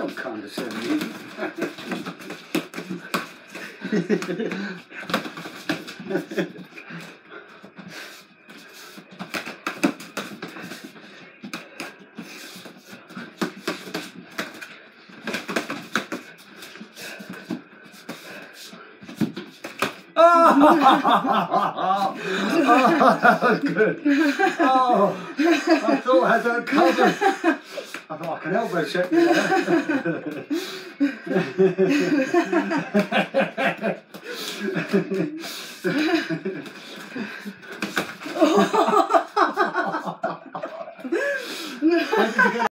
Don't condescend me. oh, that was good. Oh, I thought I had that covered. I thought I can elbow check you there.